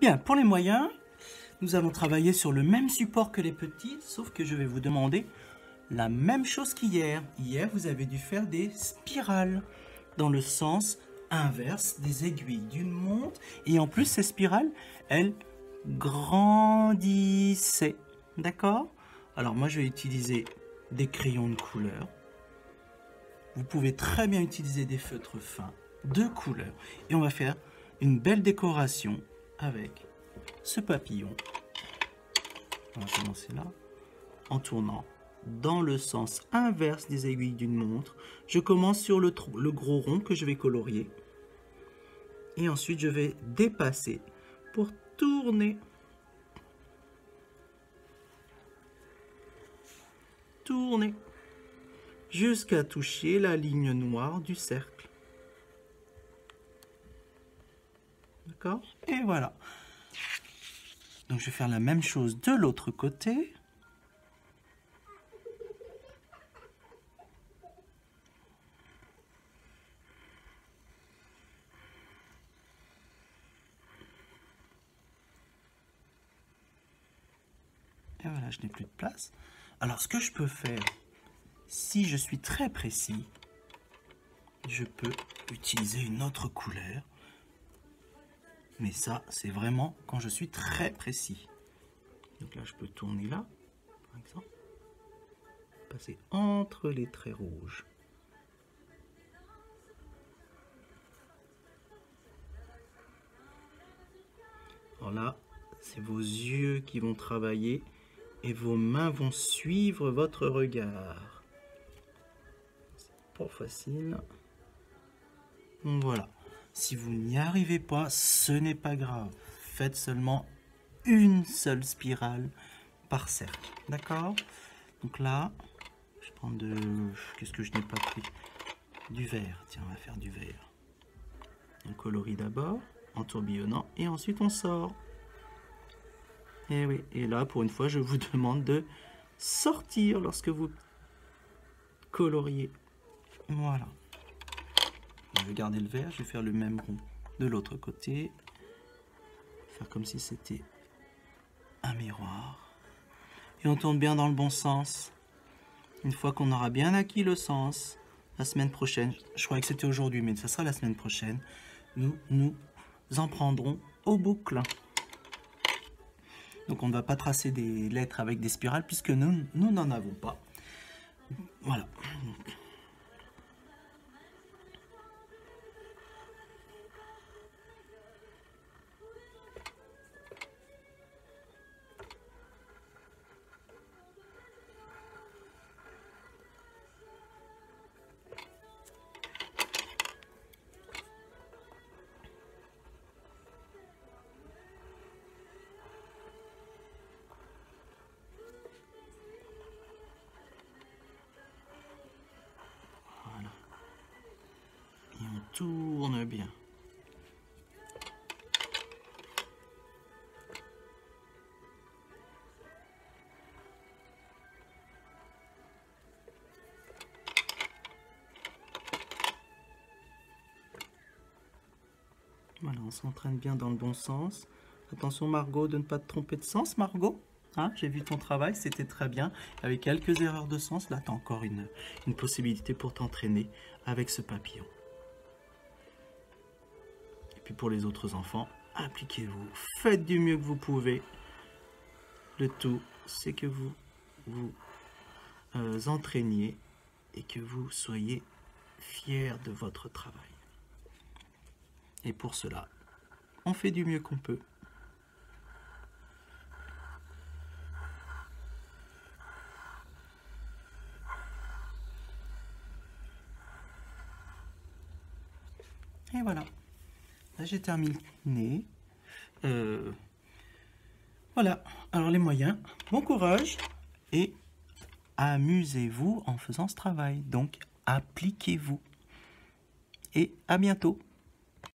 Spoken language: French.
Bien, pour les moyens, nous allons travailler sur le même support que les petits, sauf que je vais vous demander la même chose qu'hier. Hier, vous avez dû faire des spirales dans le sens inverse des aiguilles d'une montre. Et en plus, ces spirales, elles grandissaient. D'accord? Alors moi, je vais utiliser des crayons de couleur. Vous pouvez très bien utiliser des feutres fins de couleur. Et on va faire une belle décoration avec ce papillon. On va commencer là. En tournant dans le sens inverse des aiguilles d'une montre. Je commence sur le, le gros rond que je vais colorier. Et ensuite, je vais dépasser pour tourner. Tourner. Jusqu'à toucher la ligne noire du cercle. D'accord? Voilà. Donc je vais faire la même chose de l'autre côté. Et voilà, je n'ai plus de place. Alors ce que je peux faire, si je suis très précis, je peux utiliser une autre couleur. Mais ça, c'est vraiment quand je suis très précis. Donc là, je peux tourner là, par exemple. Passer entre les traits rouges. Alors là, c'est vos yeux qui vont travailler et vos mains vont suivre votre regard. C'est pas facile. Voilà. Si vous n'y arrivez pas, ce n'est pas grave. Faites seulement une seule spirale par cercle. D'accord? Donc là, je prends de... Qu'est-ce que je n'ai pas pris? Du vert. Tiens, on va faire du vert. On colorie d'abord en tourbillonnant et ensuite on sort. Et oui, et là, pour une fois, je vous demande de sortir lorsque vous coloriez. Voilà. Vais garder le vert, je vais faire le même rond de l'autre côté. Faire comme si c'était un miroir. Et on tourne bien dans le bon sens. Une fois qu'on aura bien acquis le sens, la semaine prochaine, je croyais que c'était aujourd'hui, mais ça sera la semaine prochaine, nous nous en prendrons aux boucles. Donc on ne va pas tracer des lettres avec des spirales puisque nous, nous n'en avons pas. Voilà. Tourne bien. Voilà, on s'entraîne bien dans le bon sens. Attention Margot de ne pas te tromper de sens, Margot. Hein, J'ai vu ton travail, c'était très bien. Avec quelques erreurs de sens, là tu as encore une, une possibilité pour t'entraîner avec ce papillon pour les autres enfants, appliquez-vous. Faites du mieux que vous pouvez. Le tout, c'est que vous vous euh, entraîniez et que vous soyez fiers de votre travail. Et pour cela, on fait du mieux qu'on peut. Et voilà j'ai terminé. Euh, voilà, alors les moyens, bon courage et amusez-vous en faisant ce travail. Donc, appliquez-vous. Et à bientôt